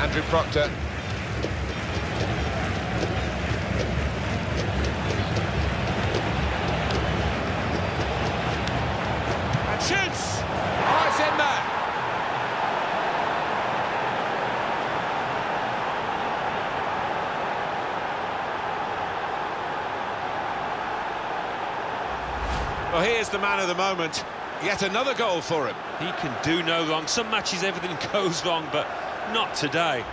Andrew Proctor. And shoots! Oh, it's in there. Well, here's the man of the moment. Yet another goal for him. He can do no wrong. Some matches everything goes wrong, but not today.